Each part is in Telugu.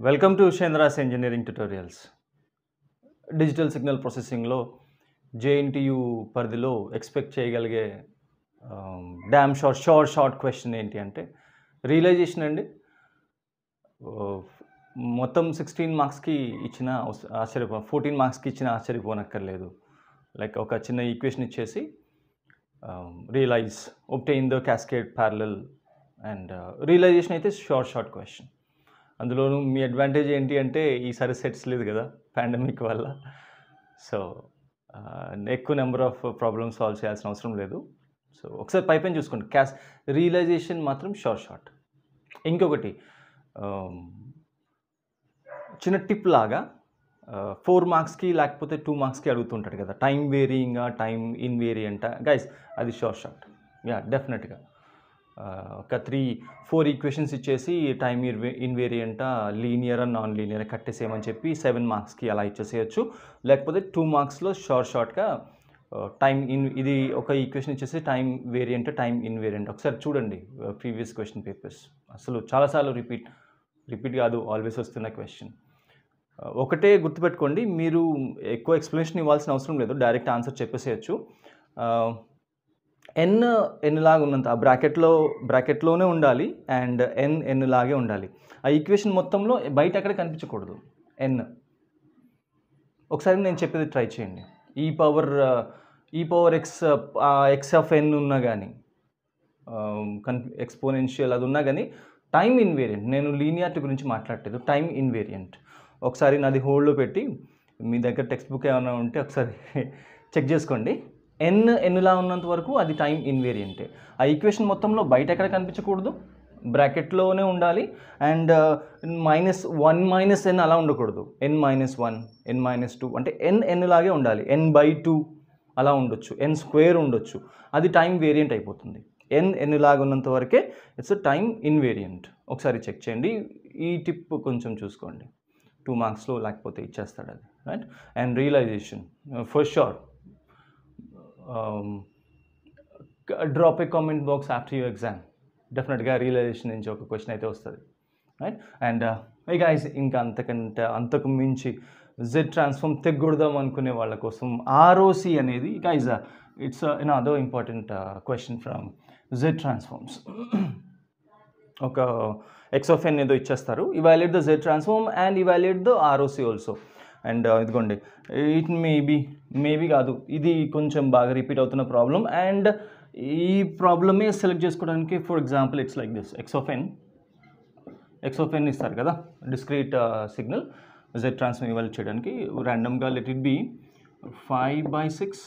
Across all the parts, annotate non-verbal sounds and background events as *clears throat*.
Welcome to Ushendra's engineering tutorials digital signal ప్రాసెసింగ్లో JNTU పరిధిలో ఎక్స్పెక్ట్ చేయగలిగే damn short short short question ఏంటి అంటే రియలైజేషన్ అండి. Uh, మొత్తం సిక్స్టీన్ మార్క్స్కి ఇచ్చిన ఆశ్చర్యపో ఫోర్టీన్ మార్క్స్కి ఇచ్చిన ఆశ్చర్యపోనక్కర్లేదు. లైక్ ఒక చిన్న ఈక్వేషన్ ఇచ్చేసి realise obtain the cascade parallel and realisation అయితే షార్ట్ షార్ట్ క్వశ్చన్ అందులోనూ మీ అడ్వాంటేజ్ ఏంటి అంటే ఈసారి సెట్స్ లేదు కదా పాండమిక్ వల్ల. సో ఎక్కువ నెంబర్ ఆఫ్ ప్రాబ్లమ్స్ సాల్వ్ చేయాల్సిన అవసరం లేదు. సో ఒకసారి పైపైన చూసుకోండి. క్యాష్ రియలైజేషన్ మాత్రం షార్ట్ షార్ట్ ఇంకొకటి చిన్న టిప్ లాగా ఫోర్ మార్క్స్కి లేకపోతే టూ మార్క్స్కి అడుగుతుంటాడు కదా. టైం వేరియింగా టైం ఇన్వేరియంటా. గైస్ అది షార్ట్ షార్ట్ యా డెఫినెట్గా. ఒక త్రీ ఫోర్ ఈక్వేషన్స్ ఇచ్చేసి టైం ఇన్వేరియంటా లీనియర్ అండ్ నాన్ లీనియర్ కట్టేసేయమని చెప్పి సెవెన్ మార్క్స్కి అలా ఇచ్చేసేయచ్చు. లేకపోతే టూ మార్క్స్లో షార్ట్ షార్ట్గా టైం ఇన్ ఇది ఒక ఈక్వేషన్ ఇచ్చేసి టైం వేరియంట్ టైం ఇన్వేరియంట్ ఒకసారి చూడండి ప్రీవియస్ క్వశ్చన్ పేపర్స్ అసలు చాలాసార్లు రిపీట్ రిపీట్ కాదు ఆల్వేస్ వస్తున్న క్వశ్చన్ ఒకటే గుర్తుపెట్టుకోండి మీరు ఎక్కువ ఎక్స్ప్లెనేషన్ ఇవ్వాల్సిన అవసరం లేదు డైరెక్ట్ ఆన్సర్ చెప్పేసేయచ్చు. ఎన్ ఎన్ లాగా ఉన్నంత ఆ బ్రాకెట్లో బ్రాకెట్లోనే ఉండాలి అండ్ ఎన్ ఎన్ లాగే ఉండాలి. ఆ ఈక్వేషన్ మొత్తంలో బయట ఎక్కడ కనిపించకూడదు. ఎన్ ఒకసారి నేను చెప్పేది ట్రై చేయండి. ఈ పవర్ ఈ power x x of n ఉన్నా కానీ కన్ ఎక్స్పోనెన్షియల్ అది ఉన్నా కానీ టైం ఇన్వేరియంట్ నేను లీనియారిటీ గురించి మాట్లాడలేదు టైం ఇన్వేరియంట్. ఒకసారి నాది హోల్డ్లో పెట్టి మీ దగ్గర టెక్స్ట్ బుక్ ఏమైనా ఉంటే ఒకసారి *laughs* చెక్ చేసుకోండి. ఎన్ ఎన్నులా ఉన్నంత వరకు అది టైం ఇన్వేరియంటే ఆ ఈక్వేషన్ మొత్తంలో బయట ఎక్కడ కనిపించకూడదు? బ్రాకెట్లోనే ఉండాలి. And minus one minus n అలా ఉండకూడదు. N minus one n minus two అంటే ఎన్ ఎన్ లాగే ఉండాలి. ఎన్ బై టూ అలా ఉండొచ్చు. ఎన్ స్క్వేర్ ఉండొచ్చు. అది టైం వేరియంట్ అయిపోతుంది. ఎన్ ఎన్ లాగా ఉన్నంత వరకే ఇట్స్ టైం ఇన్వేరియంట్ ఒకసారి చెక్ చేయండి. ఈ టిప్ కొంచెం చూసుకోండి. టూ మార్క్స్లో లేకపోతే ఇచ్చేస్తాడు అది. Right and realisation for sure drop a comment box after you exam డెఫినెట్గా రియలైజేషన్ నుంచి ఒక క్వశ్చన్ అయితే వస్తుంది. రైట్ అండ్ ఈ గైస్ ఇంకా అంతకంటే అంతకు మించి జెడ్ ట్రాన్స్ఫార్మ్ తెగ్గొడదాం అనుకునే వాళ్ళ కోసం ఆర్ఓసి అనేది గైజ్ ఇట్స్ ఇన్ అదో important question from z transforms ఒక ఎక్స్ ఆఫ్ ఎన్ ఏదో ఇచ్చేస్తారు. Evaluate the z transform and evaluate the ROC also and ఇదిగోండి. ఇట్ మేబీ మేబీ కాదు ఇది కొంచెం బాగా రిపీట్ అవుతున్న ప్రాబ్లం అండ్ ఈ ప్రాబ్లమే సెలెక్ట్ చేసుకోవడానికి for example it's like this. X x of n x ఇస్తారు కదా discrete signal. Z transfer evolve చేయడానికి. ర్యాండమ్గా let it be five by six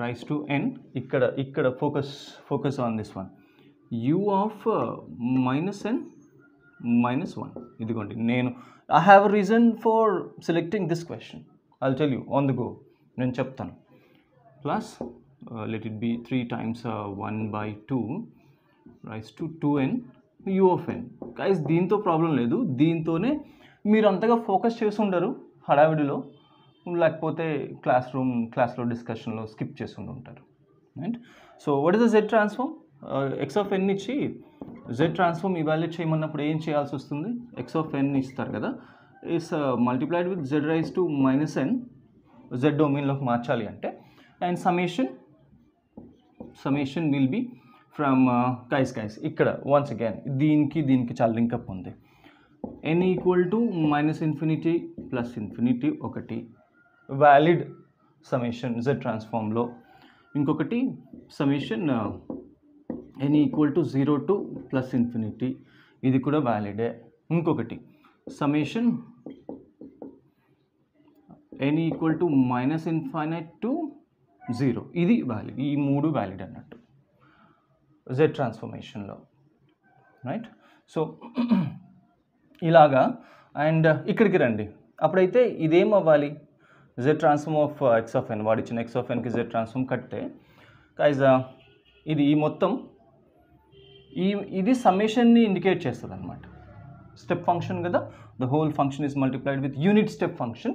rise to n ఇక్కడ ఇక్కడ focus focus on this one u of minus n minus one ఇదిగోండి నేను I have reason for selecting this question I'll tell you on the go నేను చెప్తాను plus let it be three times one by two raise to two n u of n guys దీంతో ప్రాబ్లం లేదు దీంతోనే మీరు అంతగా ఫోకస్ చేసి ఉండరు హడావిడిలో లేకపోతే క్లాస్ రూమ్ క్లాస్లో డిస్కషన్లో స్కిప్ చేసి ఉండి ఉంటారు right so what is the Z transform X of n ఇచ్చి z transform evaluate చేయమన్నప్పుడు ఏం చేయాల్సి వస్తుంది? ఎక్స్ ఆఫ్ ఎన్ ఇస్తారు కదా. Is multiplied with z rise to minus n z డొమైన్లోకి మార్చాలి అంటే. And summation summation will be from కైస్ కైస్ ఇక్కడ వన్స్ అగైన్ దీనికి దీనికి చాలా లింకప్ ఉంది. N equal to minus infinity plus infinity ఒకటి. వ్యాలిడ్ సమేషన్ జెడ్ ట్రాన్స్ఫార్మ్లో ఇంకొకటి summation n equal to zero to plus infinity ఇది కూడా వ్యాలిడే ఇంకొకటి summation n equal to minus infinite to zero ఇది వ్యాలిడ్ ఈ మూడు వ్యాలిడ్ అన్నట్టు. జెడ్ ట్రాన్స్ఫర్మేషన్లో రైట్ సో ఇలాగా అండ్ ఇక్కడికి రండి. అప్పుడైతే ఇదేం అవ్వాలి? Z transform of x of n వాడిచ్చిన x of ఎన్కి జెడ్ ట్రాన్స్ఫార్మ్ కట్టే కైజ్ ఇది ఈ మొత్తం ఈ ఇది సమ్మేషన్ని ఇండికేట్ చేస్తుంది అనమాట స్టెప్ ఫంక్షన్ కదా? The whole function is multiplied with unit step function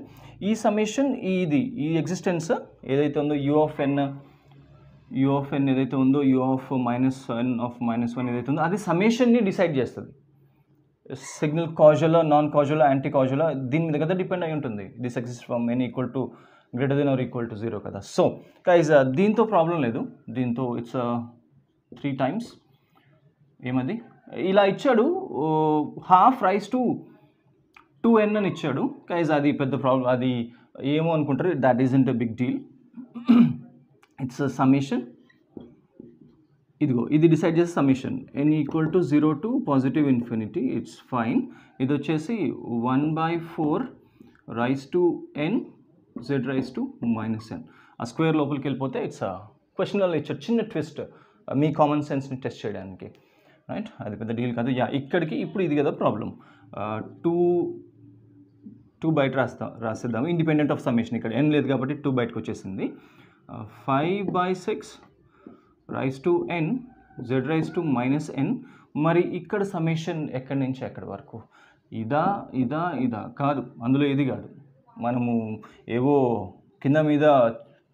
ఈ సమ్మేషన్ ఇది ఈ ఎగ్జిస్టెన్స్ ఏదైతే ఉందో u of n u of n ఏదైతే ఉందో u of minus n of minus one ఏదైతే ఉందో అది సమేషన్ని డిసైడ్ చేస్తుంది. సిగ్నల్ కాజులా నాన్ కాజులా యాంటీ కాజులా దీని మీద కదా డిపెండ్ అయి ఉంటుంది. This exist from n equal to greater than or equal to zero కదా. సో కైజ్ దీంతో ప్రాబ్లం లేదు. దీంతో ఇట్స్ త్రీ టైమ్స్ ఏమది? ఇలా ఇచ్చాడు half rise to two n అని ఇచ్చాడు. గైజ్ అది పెద్ద ప్రాబ్లం అది ఏమో అనుకుంటారు that isn't a big deal it's summation ఇదిగో ఇది డిసైడ్ చేసే summation n equal to zero to positive infinity it's fine ఇది వచ్చేసి one by four rise to n z rise to minus n ఆ స్క్వేర్ లోపలికి వెళ్ళిపోతే ఇట్స్ క్వశ్చన్లో ఇచ్చారు చిన్న ట్విస్ట్ మీ కామన్ సెన్స్ని టెస్ట్ చేయడానికి. రైట్? అది పెద్ద డీల్ కాదు. యా ఇక్కడికి ఇప్పుడు ఇది కదా ప్రాబ్లం టూ టూ బయట రాస్తాం రాసేద్దాం ఇండిపెండెంట్ ఆఫ్ సమ్మేషన్ ఇక్కడ. ఎన్ లేదు కాబట్టి టూ బయటకు వచ్చేసింది. Five by six rise to n z rise to minus n మరి ఇక్కడ సమ్మేషన్ ఎక్కడి నుంచి ఎక్కడి వరకు? ఇదా ఇదా ఇదా. కాదు అందులో ఇది కాదు. మనము ఏవో కింద మీద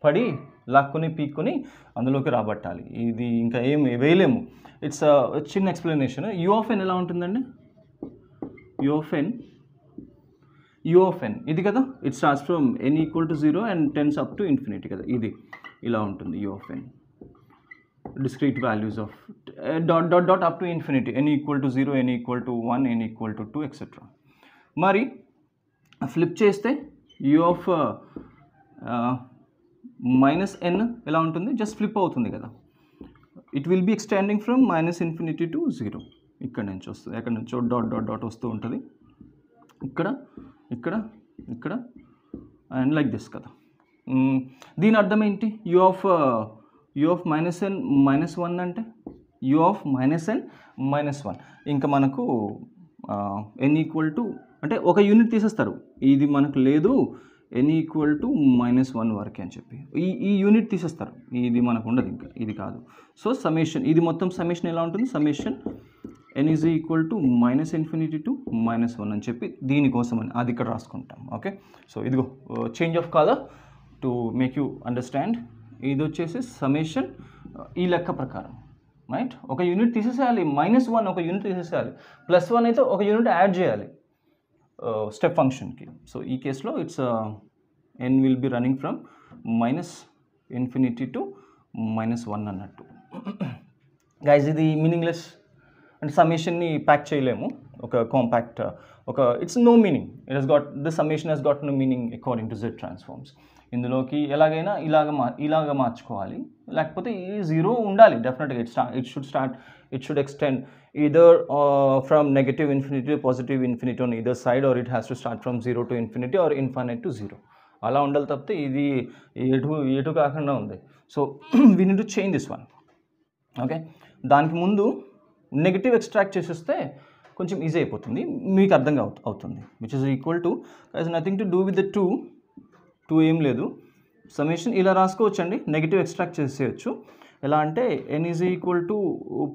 పడి లాక్కుని పీక్కుని అందులోకి రాబట్టాలి. ఇది ఇంకా ఏం వేయలేము. ఇట్స్ చిన్న ఎక్స్ప్లెనేషన్ యూ ఎన్ ఎలా ఉంటుందండి? యూ ఆఫ్ యూ ఇది కదా? It starts from n equal to zero and tends up to infinity కదా? ఇది. ఇలా ఉంటుంది u of n discrete values of uh, dot dot dot up to infinity. n equal to 0 n equal to 1 n equal to 2 etc మరి ఫ్లిప్ చేస్తే యూ ఆఫ్ మైనస్ ఎన్ ఎలా ఉంటుంది? జస్ట్ ఫ్లిప్ అవుతుంది కదా. It will be extending from minus infinity to zero ఇక్కడ నుంచి వస్తుంది. ఎక్కడ నుంచో డాట్ డాట్ డాట్ వస్తూ ఉంటుంది. ఇక్కడ ఇక్కడ ఇక్కడ అండ్ లైక్ దిస్ కదా. Hmm. దీని అర్థం ఏంటి? U of u of minus n minus one అంటే? U of minus n minus one ఇంకా మనకు ఎన్ ఈక్వల్ టు అంటే ఒక యూనిట్ తీసేస్తారు. ఇది మనకు లేదు. N equal to minus one వరకే అని చెప్పి. ఈ ఈ యూనిట్ తీసేస్తారు. ఇది మనకు ఉండదు ఇంకా. ఇది కాదు. సో సమేషన్ ఇది మొత్తం సమేషన్ ఎలా ఉంటుంది? Summation N is equal to minus infinity to minus one అని చెప్పి దీనికోసం అని అది ఇక్కడ రాసుకుంటాం. ఓకే సో ఇదిగో change of colour to make you understand ఇది వచ్చేసి సమేషన్ ఈ లెక్క ప్రకారం. రైట్ ఒక యూనిట్ తీసేసేయాలి. మైనస్ వన్ ఒక యూనిట్ తీసేసేయాలి. ప్లస్ వన్ అయితే ఒక యూనిట్ యాడ్ చేయాలి. స్టెప్ ఫంక్షన్కి. సో ఈ కేసులో it's n will be running from minus infinity to minus one అన్నట్టు. గైజ్ ఇది మీనింగ్లెస్ అంటే సమ్మేషన్ని ప్యాక్ చేయలేము. ఒక కాంపాక్ట్ ఒక it's no meaning it has got the summation has got no meaning according to Z transforms ఇందులోకి ఎలాగైనా ఇలాగ మా ఇలాగ మార్చుకోవాలి. లేకపోతే ఈ జీరో ఉండాలి. డెఫినెట్గా ఇట్ స్టా it should start it should extend either from uh, infinity infinity positive infinity on either side or it has to start from zero to infinity or infinite to zero అలా ఉండాలి తప్పితే ఇది ఎటు ఎటు కాకుండా ఉంది. So we need to change this one okay దానికి ముందు నెగిటివ్ ఎక్స్ట్రాక్ట్ చేసేస్తే కొంచెం ఈజీ అయిపోతుంది. మీకు అర్థంగా అవుతుంది. Which is equal to as nothing to do with the two two ఏం లేదు. సమేషన్ ఇలా రాసుకోవచ్చండి. నెగిటివ్ ఎక్స్ట్రాక్ట్ చేసేయచ్చు. ఎలా అంటే n is equal to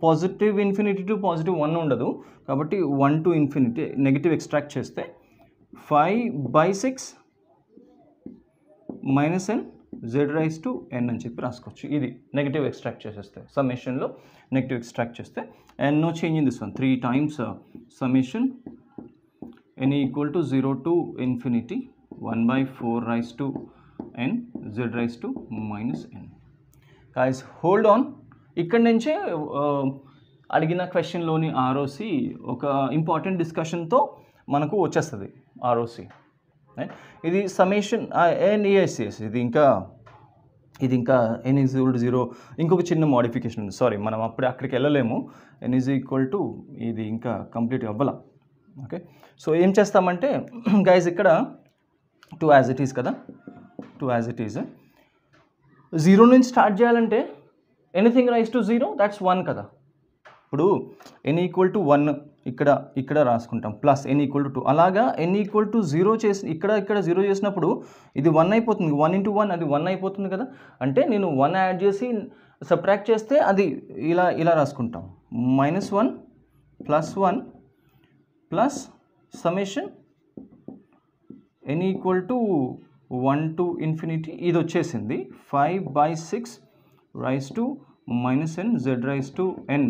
positive infinity to positive one ఉండదు. కాబట్టి one to infinity negative extract చేస్తే five by six minus n z rise to n అని చెప్పి రాసుకోవచ్చు. ఇది నెగిటివ్ ఎక్స్ట్రాక్ట్ చేసేస్తే సమ్మేషన్లో నెగిటివ్ ఎక్స్ట్రాక్ట్ చేస్తే n no change in this one three times summation n equal to zero to infinity one by four rise to n z rise to minus n guys hold on ఇక్కడి నుంచే అడిగిన క్వశ్చన్లోని ఆర్ఓసి ఒక ఇంపార్టెంట్ డిస్కషన్తో మనకు వచ్చేస్తుంది ఆర్ఓసి ఇది సమేషన్ అండ్ ఏఎస్సిఎస్ ఇది ఇంకా ఇది ఇంకా n is equal to zero ఇంకొక చిన్న మోడిఫికేషన్ ఉంది. సారీ మనం అప్పుడే అక్కడికి వెళ్ళలేము. ఎన్ ఈజ్ ఈక్వల్ టు ఇది ఇంకా కంప్లీట్ అవ్వాల. ఓకే సో ఏం చేస్తామంటే *clears throat* గైజ్ ఇక్కడ టూ యాజ్ ఇట్ ఈస్ కదా? Two as it is zero నుంచి స్టార్ట్ చేయాలంటే anything rise to zero that's one కదా. ఇప్పుడు ఎన్ ఈక్వల్ టు వన్ ఇక్కడ ఇక్కడ రాసుకుంటాం plus n equal to two అలాగా ఎన్ ఈక్వల్ టు జీరో చేసి ఇక్కడ ఇక్కడ జీరో చేసినప్పుడు ఇది వన్ అయిపోతుంది. వన్ ఇంటూ వన్ అది వన్ అయిపోతుంది కదా. అంటే నేను వన్ యాడ్ చేసి సబ్ట్రాక్ట్ చేస్తే అది ఇలా ఇలా రాసుకుంటాం. Minus one plus one plus summation n equal to one to infinity ఇది వచ్చేసింది five by six rise to minus n z rise to n.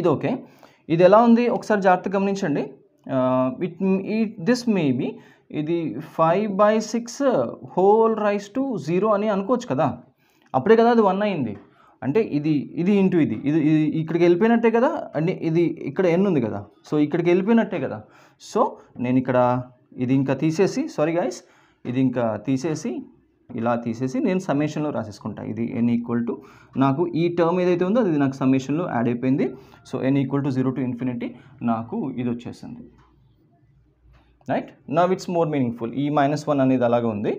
ఇది ఓకే ఇది ఎలా ఉంది? ఒకసారి జాగ్రత్తగా గమనించండి. ఇట్ ఇట్ దిస్ మేబీ ఇది five by six whole rise to zero అని అనుకోవచ్చు కదా. అప్పుడే కదా అది వన్ అయింది. అంటే ఇది ఇది ఇంటూ ఇది. ఇది ఇది ఇక్కడికి వెళ్ళిపోయినట్టే కదా? అంటే ఇది ఇక్కడ ఎన్ ఉంది కదా. సో ఇక్కడికి వెళ్ళిపోయినట్టే కదా. సో నేను ఇక్కడ ఇది ఇంకా తీసేసి సారీ గైస్ ఇది ఇంకా తీసేసి ఇలా తీసేసి నేను సమ్మేషన్లో రాసేసుకుంటా. ఇది ఎన్ ఈక్వల్ టు నాకు ఈ టర్మ్ ఏదైతే ఉందో అది నాకు సమ్మేషన్లో యాడ్ అయిపోయింది. So n equal to zero to infinity నాకు ఇది వచ్చేసింది. Right now it's more meaningful ఈ మైనస్ వన్ అనేది అలాగే ఉంది.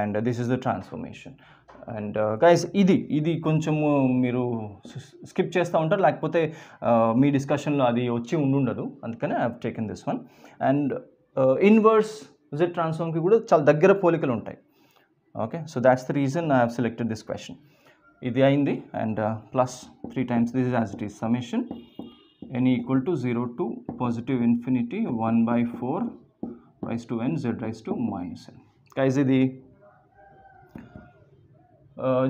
And this is the transformation and guys ఇది ఇది కొంచెము మీరు స్కిప్ చేస్తూ ఉంటారు. లేకపోతే uh, మీ డిస్కషన్లో అది వచ్చి ఉండుండదు. అందుకనే I taken this one and inverse z ట్రాన్స్ఫార్మ్కి కూడా చాలా దగ్గర పోలికలు ఉంటాయి. Okay so that's the reason I have selected this question ఇది అయింది. And plus three times this is as it is summation n equal to zero to positive infinity one by four rise to n z rise to minus n guys ఇది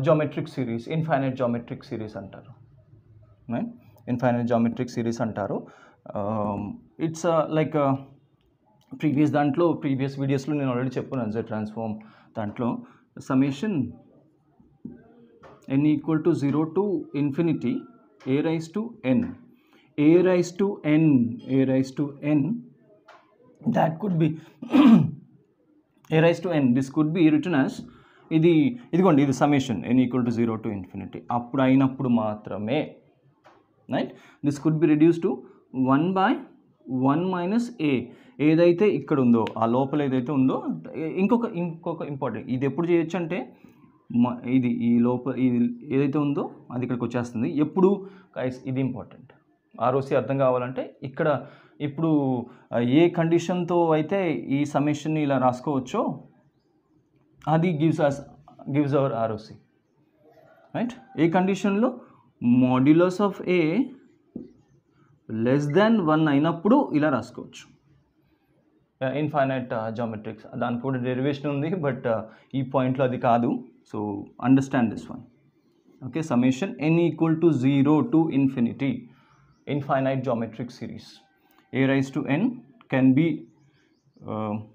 geometric series infinite geometric series అంటారు. రైట్ ఇన్ఫైనైట్ జామెట్రిక్ సిరీస్ అంటారు. ఇట్స్ లైక్ ప్రీవియస్ దాంట్లో ప్రీవియస్ వీడియోస్లో నేను ఆల్రెడీ చెప్పాను జెడ్ ట్రాన్స్ఫార్మ్ దాంట్లో. Summation n equal to zero to infinity a rise to n a rise to n a rise to n that could be a rise to n this could be written as ఇది ఇదిగోండి ఇది summation n equal to zero to infinity అప్పుడు అయినప్పుడు మాత్రమే right this could be reduce to one by one minus a ఏదైతే ఇక్కడ ఉందో ఆ లోపల ఏదైతే ఉందో ఇంకొక ఇంకొక ఇంపార్టెంట్ ఇది ఎప్పుడు చేయొచ్చు అంటే మ- ఇది ఈ లోపల ఇది ఏదైతే ఉందో అది ఇక్కడికి వచ్చేస్తుంది. ఎప్పుడు guys, ఇది ఇంపార్టెంట్. ఆర్ఓసి అర్థం కావాలంటే ఇక్కడ ఇప్పుడు ఏ కండిషన్తో అయితే ఈ సమేషన్ని ఇలా రాసుకోవచ్చో అది gives us gives our ROC right a కండిషన్లో? Modulus of a less than one అయినప్పుడు ఇలా రాసుకోవచ్చు. Uh, ఇన్ఫైనైట్ జామెట్రిక్స్ uh, దానికి కూడా డెరివేషన్ ఉంది బట్ uh, ఈ పాయింట్లో అది కాదు. So understand this one okay summation n equal to zero to infinity infinite geometric series a rise to n can be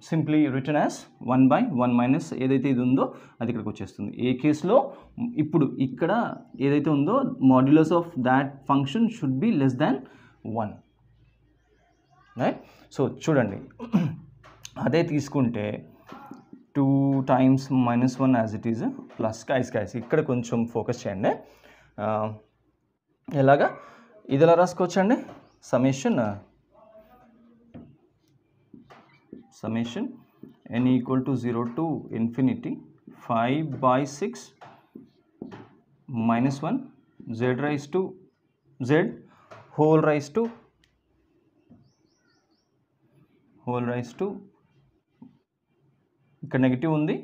simply return as one by one minus ఏదైతే ఇది ఉందో అది ఇక్కడికి వచ్చేస్తుంది. ఏ కేసులో ఇప్పుడు ఇక్కడ ఏదైతే ఉందో modulus of that function should be less than one. So చూడండి. అదే తీసుకుంటే two times minus one as it is plus guys guys ఇక్కడ కొంచెం ఫోకస్ చేయండి. ఎలాగా? ఇది ఎలా రాసుకోవచ్చండి summation summation n equal to zero to infinity five by six minus one z rise to z whole rise to whole rise to ఇక్కడ నెగిటివ్ ఉంది.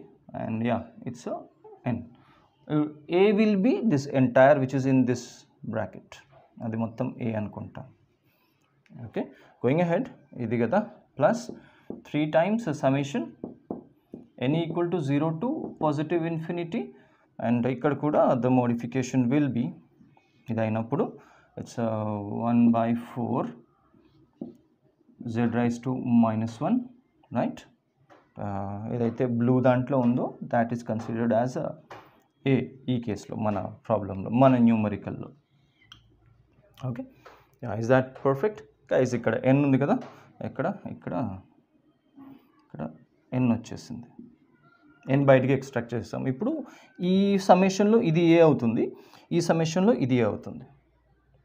And ya it's n a will be this entire which is in this bracket అది మొత్తం ఏ అనుకుంటాం. ఓకే గోయింగ్ హెడ్ ఇది కదా. Plus three times summation n equal to zero to positive infinity and ఇక్కడ కూడా ద మోడిఫికేషన్ విల్ బి ఇది అయినప్పుడు it's one by four z rise to minus one right ఏదైతే బ్లూ దాంట్లో ఉందో that is considered as a ఈ కేసులో మన ప్రాబ్లంలో మన న్యూమరికల్లో okay is that perfect guys ఇక్కడ ఎన్ ఉంది కదా? ఇక్కడ ఇక్కడ. ఇక్కడ ఎన్ వచ్చేసింది. ఎన్ బయటికి ఎక్స్ట్రాక్ట్ చేస్తాం ఇప్పుడు ఈ సమేషన్లో ఇది ఏ అవుతుంది. ఈ సమేషన్లో ఇది ఏ అవుతుంది.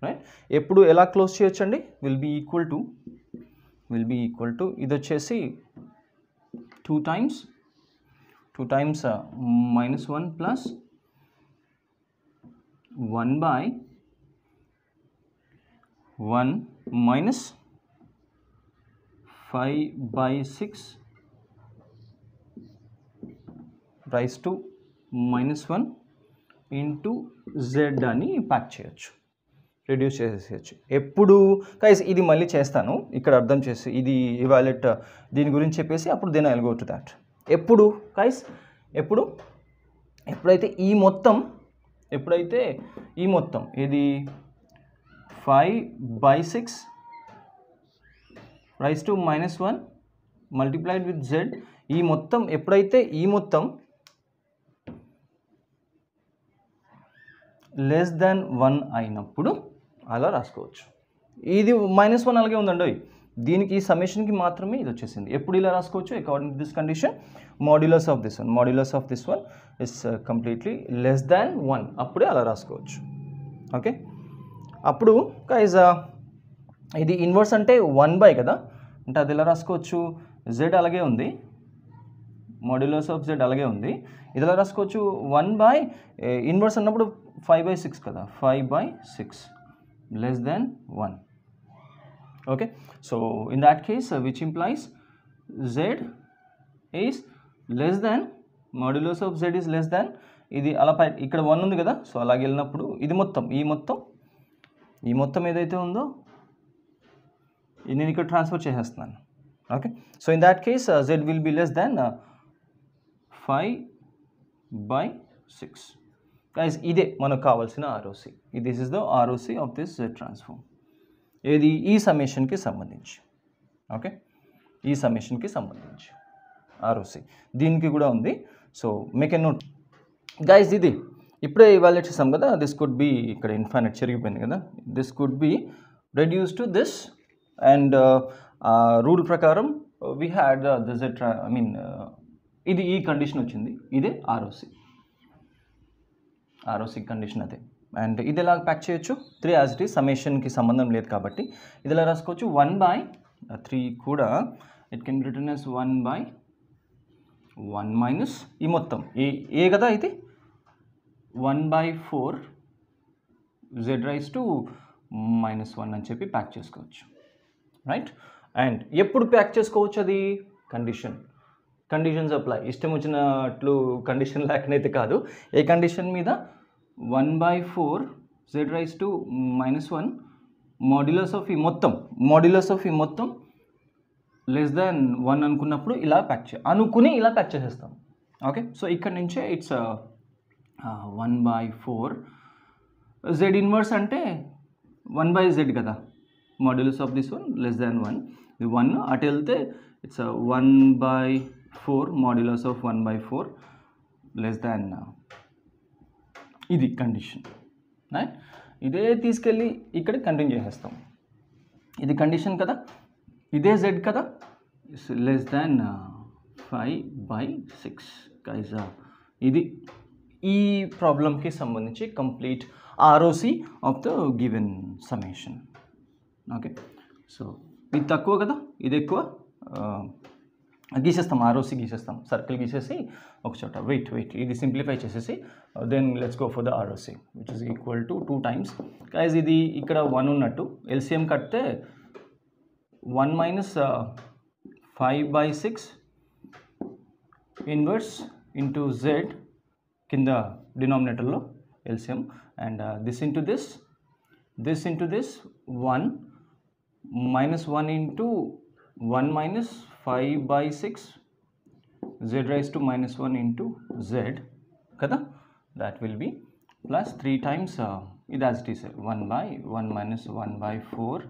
రైట్ ఎప్పుడు ఎలా క్లోజ్ చేయొచ్చండి? Will be equal to will be equal to ఇది వచ్చేసి two times two times minus one plus one by one minus five by six rise to minus one into z అని ప్యాక్ చేయొచ్చు. రెడ్యూస్ చేసేయచ్చు ఎప్పుడు కైస్ ఇది మళ్ళీ చేస్తాను. ఇక్కడ అర్థం చేసి ఇది ఇవాలెట్ uh, దీని గురించి చెప్పేసి అప్పుడు then I'll go to that ఎప్పుడు కైస్ ఎప్పుడు? ఎప్పుడైతే ఈ మొత్తం ఎప్పుడైతే ఈ మొత్తం ఇది five by six rise to minus one multiplied with z ఈ మొత్తం ఎప్పుడైతే ఈ మొత్తం లెస్ దాన్ వన్ అయినప్పుడు అలా రాసుకోవచ్చు. ఇది మైనస్ వన్ అలాగే ఉందండి దీనికి ఈ సమేషన్కి మాత్రమే ఇది వచ్చేసింది. ఎప్పుడు ఇలా రాసుకోవచ్చు? According to this condition modulus of this one modulus of this one is completely less than one అప్పుడే అలా రాసుకోవచ్చు. ఓకే అప్పుడు కైజ్ uh, ఇది ఇన్వర్స్ అంటే వన్ బై కదా? అంటే అది ఎలా రాసుకోవచ్చు? జెడ్ అలాగే ఉంది. మాడ్యులస్ ఆఫ్ జెడ్ అలాగే ఉంది. ఇది ఎలా రాసుకోవచ్చు? వన్ బై ఇన్వర్స్ అన్నప్పుడు ఫైవ్ బై సిక్స్ కదా? Five by six less than one okay so in case case which implies z is less than modulus of z is less than ఇది అలా పై ఇక్కడ వన్ ఉంది కదా సో అలాగే వెళ్ళినప్పుడు ఇది మొత్తం ఈ మొత్తం ఈ మొత్తం ఏదైతే ఉందో నేను ఇక్కడ ట్రాన్స్ఫర్ చేసేస్తున్నాను. Okay so in that case z will be less than five by six guys ఇదే మనకు కావాల్సిన ROC this is the ROC of this z transform ఏది? ఈ సమ్మేషన్కి సంబంధించి. ఓకే ఈ సమ్మేషన్కి సంబంధించి. ఆర్ఓసి దీనికి కూడా ఉంది. So make a note guys ఇది. ఇప్పుడే ఇవాల్యుయేట్ చేసాం కదా? దిస్ కుడ్ బి ఇక్కడ ఇన్ఫైనట్ చెరిగిపోయింది కదా? This could be reduce to this and rule ప్రకారం we had this z I mean ఇది ఈ కండిషన్ వచ్చింది. ఇదే ఆర్ఓసి ఆరోసిక్ కండిషన్ అదే. అండ్ ఇది ఎలా ప్యాక్ చేయొచ్చు? త్రీ యాజ్ ఇట్ ఈస్ సమేషన్కి సంబంధం లేదు కాబట్టి. ఇది ఎలా రాసుకోవచ్చు? వన్ బై త్రీ కూడా it can return as one by one minus ఈ మొత్తం. ఏ ఏ కదా ఇది? One by four Z raise to minus one అని చెప్పి ప్యాక్ చేసుకోవచ్చు. రైట్ అండ్ ఎప్పుడు ప్యాక్ చేసుకోవచ్చు అది? కండిషన్. Conditions apply. ఇష్టం వచ్చినట్లు కండిషన్ లేకనైతే కాదు. ఏ కండిషన్ మీద? One by four z rise to minus one modulus of ఈ మొత్తం మాడ్యులస్ ఆఫ్ ఈ మొత్తం లెస్ దాన్ వన్ అనుకున్నప్పుడు ఇలా ప్యాక్ చే అనుకుని ఇలా ప్యాక్ చేసేస్తాం. ఓకే? సో ఇక్కడ నుంచే it's one by four. Z inverse అంటే వన్ బై జెడ్ కదా? Modulus of this one less than one. ఇది వన్ అటు వెళ్తే it's one by four modulus of one by four less than ఇది కండిషన్ రైట్ ఇదే తీసుకెళ్ళి ఇక్కడ కంటిన్యూ చేసేస్తాం. ఇది కండిషన్ కదా? ఇదే జెడ్ కదా? Less than five by six guys ఇది ఈ ప్రాబ్లంకి సంబంధించి complete ROC of the given summation okay so ఇది తక్కువ కదా? ఇది ఎక్కువ? Uh, గీసేస్తాం ఆర్ఓసి గీసేస్తాం సర్కిల్ గీసేసి ఒక చోట వెయిట్ వెయిట్ ఇది సింప్లిఫై చేసేసి then let's go for the ROC which is equal to two times guys ఇది ఇక్కడ వన్ ఉన్నట్టు ఎల్సిఎం కడితే one minus five by six inverse into z కింద డినామినేటర్లో LCM and this into this this into this one minus one into one minus five by six Z raise to minus one into Z కదా that will be plus three times ఇది as it is one by one minus one by four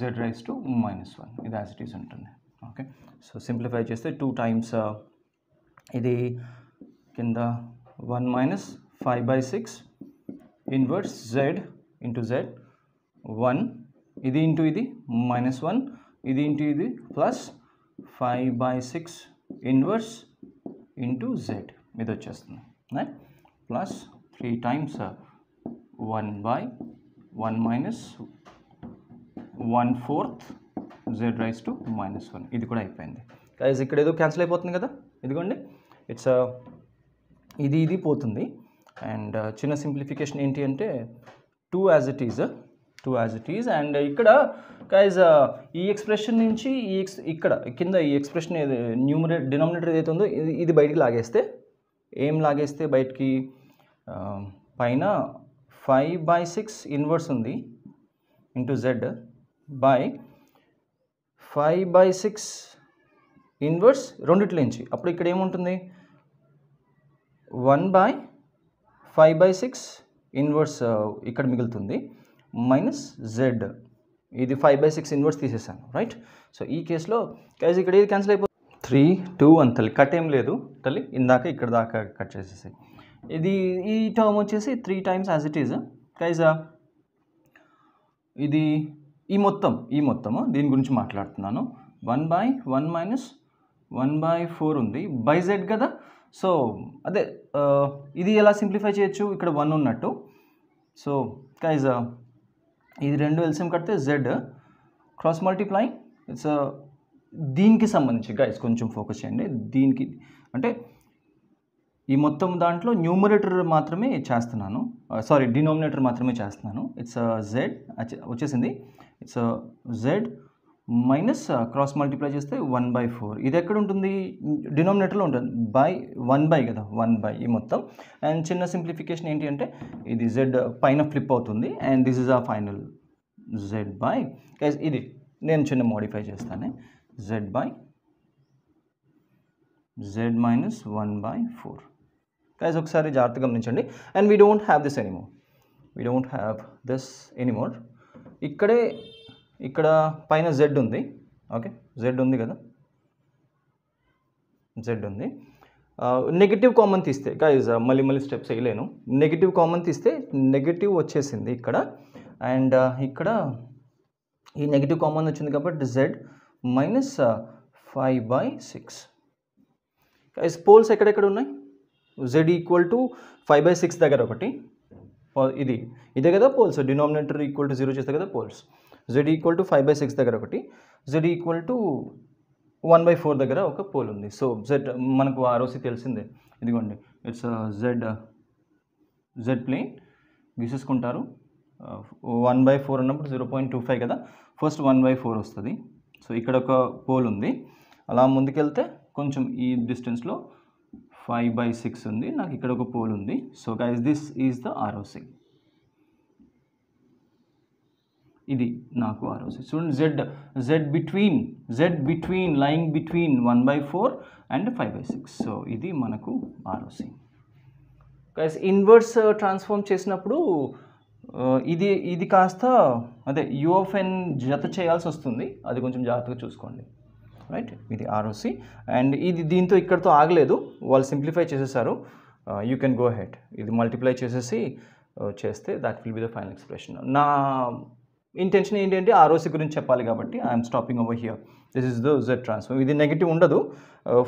Z raise to minus one ఇది యాజ్ ఇట్ ఈస్ ఉంటుంది ఓకే సో సింప్లిఫై చేస్తే టూ టైమ్స్ ఇది కింద one minus five by six inverse Z into Z one ఇది ఇంటూ ఇది మైనస్ వన్ ఇది ఇంటూ ఇది plus five by six inverse into z. మీద వచ్చేస్తుంది. Right plus three times one by one minus one fourth z rise to minus one ఇది కూడా అయిపోయింది. గైజ్ ఇక్కడ ఏదో క్యాన్సిల్ అయిపోతుంది కదా? ఇదిగోండి. ఇట్స్ uh, ఇది ఇది పోతుంది. అండ్ uh, చిన్న సింప్లిఫికేషన్ ఏంటి అంటే two as it is two as it is and ఇక్కడ గైజ్ uh, ఈ ఎక్స్ప్రెషన్ నుంచి ఈ ఎక్స్ ఇక్కడ కింద ఈ ఎక్స్ప్రెషన్ ఏది న్యూమరేట్ డినామినేటర్ ఏదైతే ఉందో ఇది ఇది బయటికి లాగేస్తే ఏం లాగేస్తే బయటికి పైన ఫైవ్ బై సిక్స్ ఇన్వర్స్ ఉంది into z by five by six inverse రెండిట్లోంచి అప్పుడు ఇక్కడ ఏముంటుంది? One by five by six inverse ఇక్కడ మిగులుతుంది. మైనస్ జెడ్ ఇది ఫైవ్ బై సిక్స్ ఇన్వర్స్ తీసేసాను రైట్ సో ఈ కేసులో గైజ్ ఇక్కడ ఏది క్యాన్సిల్ అయిపోతుంది? త్రీ టూ వన్ తల్లి కట్ ఏం లేదు తల్లి ఇందాక ఇక్కడ దాకా కట్ చేసేసాయి ఇది ఈ టర్మ్ వచ్చేసి three times as it is guys ఇది ఈ మొత్తం ఈ మొత్తము దీని గురించి మాట్లాడుతున్నాను. One by one minus one by four ఉంది బై జెడ్ కదా? సో అదే uh, ఇది ఎలా సింప్లిఫై చేయొచ్చు? ఇక్కడ వన్ ఉన్నట్టు. సో గైజ్ ఇది రెండు ఎల్సిఎం కడితే జెడ్ క్రాస్ మల్టిప్లై ఇట్స్ దీనికి సంబంధించి గైస్ కొంచెం ఫోకస్ చేయండి. దీనికి అంటే ఈ మొత్తం దాంట్లో న్యూమరేటర్ మాత్రమే చేస్తున్నాను. Uh, సారీ డినామినేటర్ మాత్రమే చేస్తున్నాను. ఇట్స్ జెడ్ వచ్చేసింది. It's z minus cross multiply చేస్తే వన్ బై ఫోర్ ఇది ఎక్కడ ఉంటుంది డినామినేటర్లో ఉంటుంది. బై వన్ బై కదా వన్ బై ఈ మొత్తం. అండ్ చిన్న సింప్లిఫికేషన్ ఏంటి అంటే ఇది జెడ్ పైన ఫ్లిప్ అవుతుంది. And this is a final z by ఇది నేను చిన్న మోడిఫై చేస్తాను. Z by z minus one by four guys ఒకసారి జాగ్రత్తగా గమనించండి. And we don't have this anymore we don't have this anymore ఇక్కడే ఇక్కడ పైన జెడ్ ఉంది. ఓకే? జెడ్ ఉంది కదా? జెడ్ ఉంది. నెగిటివ్ కామన్ తీస్తే గైజ్ మళ్ళీ మళ్ళీ స్టెప్స్ వేయలేను నెగిటివ్ కామన్ తీస్తే నెగిటివ్ వచ్చేసింది ఇక్కడ. అండ్ ఇక్కడ ఈ నెగిటివ్ కామన్ వచ్చింది కాబట్టి z minus five by six guys poles ఎక్కడెక్కడ ఉన్నాయి? Z equal to five by six దగ్గర ఒకటి. ఇది. ఇదే కదా poles denominator equal to zero చేస్తే కదా poles z equal to five by six దగ్గర ఒకటి. Z equal to one by four దగ్గర ఒక పోల్ ఉంది. సో జెడ్ మనకు ఆర్ఓసి తెలిసిందే. ఇదిగోండి. ఇట్స్ జెడ్ జెడ్ ప్లేన్ గీసేసుకుంటారు. వన్ బై ఫోర్ అన్నప్పుడు జీరో పాయింట్ టూ ఫైవ్ కదా. ఫస్ట్ వన్ బై ఫోర్ వస్తుంది. సో ఇక్కడ ఒక పోల్ ఉంది. అలా ముందుకెళ్తే కొంచెం ఈ డిస్టెన్స్లో ఫైవ్ బై సిక్స్ ఉంది. నాకు ఇక్కడ ఒక పోల్ ఉంది. So guys this is the ROC ఇది నాకు ఆర్ఓసి చూడండి z z between z between lying between one by four and five by six so ఇది మనకు ఆర్ఓసి గైస్ ఇన్వర్స్ ట్రాన్స్ఫార్మ్ చేసినప్పుడు uh, ఇది ఇది కాస్త అదే యూఎఫ్ఎన్ జత చేయాల్సి వస్తుంది. అది కొంచెం జాగ్రత్తగా చూసుకోండి. రైట్ ఇది ఆర్ఓసి అండ్ ఇది దీంతో ఇక్కడతో ఆగలేదు. వాళ్ళు సింప్లిఫై చేసేసారు. యూ కెన్ గో హెడ్ ఇది మల్టిప్లై చేసేసి uh, చేస్తే that will be the final expression నా ఇంటెన్షన్ ఏంటంటే ఆర్ఓసి గురించి చెప్పాలి కాబట్టి I'm stopping over here this is the z transfer ఇది నెగిటివ్ ఉండదు.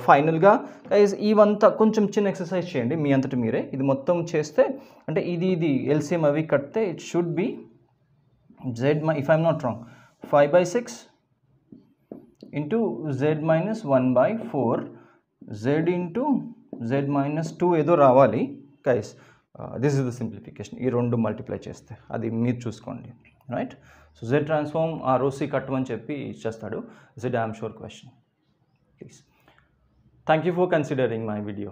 ఫైనల్గా గైజ్ ఇవంతా కొంచెం చిన్న ఎక్సర్సైజ్ చేయండి. మీ అంతటి మీరే. ఇది మొత్తం చేస్తే అంటే ఇది ఇది ఎల్సిఎం అవి కడితే it should be z my if I'm not wrong five by six into z minus one by four z into z minus two ఏదో రావాలి guys this is the simplification ఈ రెండు మల్టిప్లై చేస్తే అది మీరు చూసుకోండి. రైట్ సో జెడ్ ట్రాన్స్ఫార్మ్ ఆ రోసీ కట్టమని చెప్పి ఇచ్చేస్తాడు z I'm sure question please thank you for considering my video